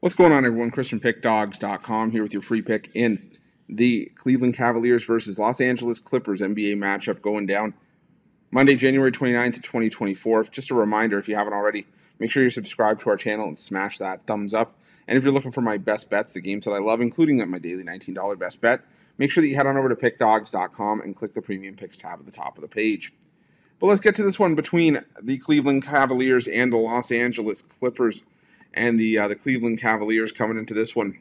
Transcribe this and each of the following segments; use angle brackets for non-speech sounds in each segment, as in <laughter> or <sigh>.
What's going on, everyone? Chris from PickDawgz.com here with your free pick in the Cleveland Cavaliers versus Los Angeles Clippers NBA matchup going down Monday, January 29th, 2024. Just a reminder, if you haven't already, make sure you're subscribed to our channel and smash that thumbs up. And if you're looking for my best bets, the games that I love, including my daily $19 best bet, make sure that you head on over to PickDawgz.com and click the Premium Picks tab at the top of the page. But let's get to this one between the Cleveland Cavaliers and the Los Angeles Clippers and the uh, the Cleveland Cavaliers coming into this one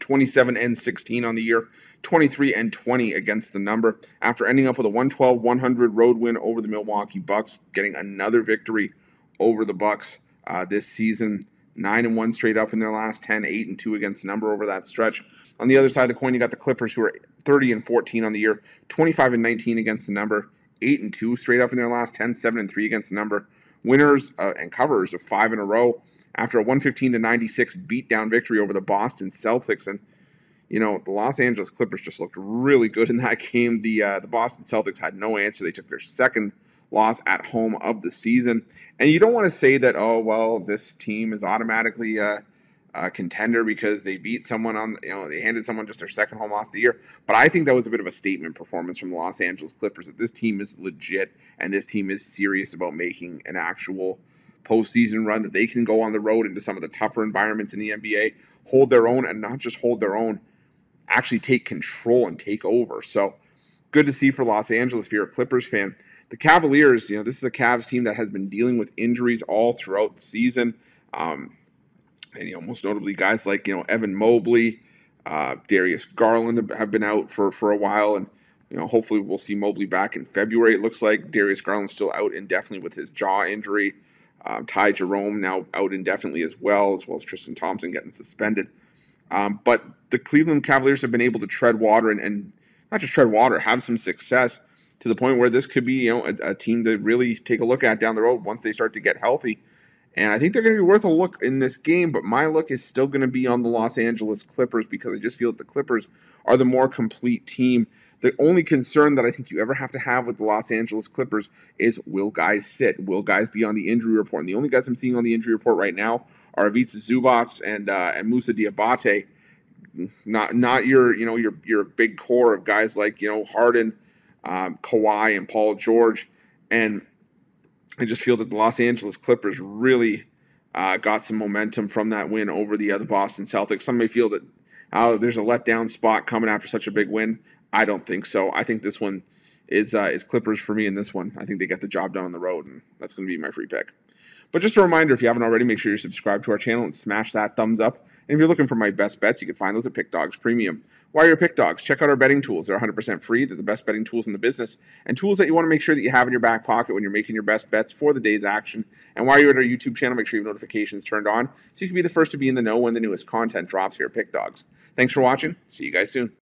27 and 16 on the year, 23 and 20 against the number after ending up with a 112-100 road win over the Milwaukee Bucks, getting another victory over the Bucks uh, this season. 9 and 1 straight up in their last 10, 8 and 2 against the number over that stretch. On the other side of the coin, you got the Clippers who are 30 and 14 on the year, 25 and 19 against the number, 8 and 2 straight up in their last 10, 7 and 3 against the number. Winners uh, and covers of 5 in a row after a 115 to 96 beatdown victory over the Boston Celtics. And you know the Los Angeles Clippers just looked really good in that <laughs> game. The uh, the Boston Celtics had no answer. They took their second loss at home of the season. And you don't want to say that oh well this team is automatically a, a contender because they beat someone on you know they handed someone just their second home loss of the year. But I think that was a bit of a statement performance from the Los Angeles Clippers that this team is legit and this team is serious about making an actual postseason run, that they can go on the road into some of the tougher environments in the NBA, hold their own, and not just hold their own, actually take control and take over. So good to see for Los Angeles if you're a Clippers fan. The Cavaliers, you know, this is a Cavs team that has been dealing with injuries all throughout the season. Um, and, you know, most notably guys like, you know, Evan Mobley, uh, Darius Garland have been out for, for a while. And, you know, hopefully we'll see Mobley back in February. It looks like Darius Garland's still out indefinitely with his jaw injury. Um, Ty Jerome now out indefinitely as well, as well as Tristan Thompson getting suspended. Um, but the Cleveland Cavaliers have been able to tread water and, and, not just tread water, have some success to the point where this could be, you know, a, a, team to really take a look at down the road once they start to get healthy. And I think they're going to be worth a look in this game, but my look is still going to be on the Los Angeles Clippers because I just feel that the Clippers are the more complete team. The only concern that I think you ever have to have with the Los Angeles Clippers is will guys sit? Will guys be on the injury report? And the only guys I'm seeing on the injury report right now are Ivica Zubac and uh, and Moussa Diabate. Not not your you know your your big core of guys like you know Harden, um, Kawhi, and Paul George. And I just feel that the Los Angeles Clippers really uh, got some momentum from that win over the other Boston Celtics. Some may feel that uh, there's a letdown spot coming after such a big win. I don't think so. I think this one is uh, is Clippers for me in this one. I think they get the job done on the road, and that's going to be my free pick. But just a reminder, if you haven't already, make sure you're subscribed to our channel and smash that thumbs up. And if you're looking for my best bets, you can find those at Pick Dawgz Premium. While you're Pick Dawgz, check out our betting tools. They're 100% free. They're the best betting tools in the business and tools that you want to make sure that you have in your back pocket when you're making your best bets for the day's action. And while you're at our YouTube channel, make sure you have notifications turned on so you can be the first to be in the know when the newest content drops here at Pick Dawgz. Thanks for watching. See you guys soon.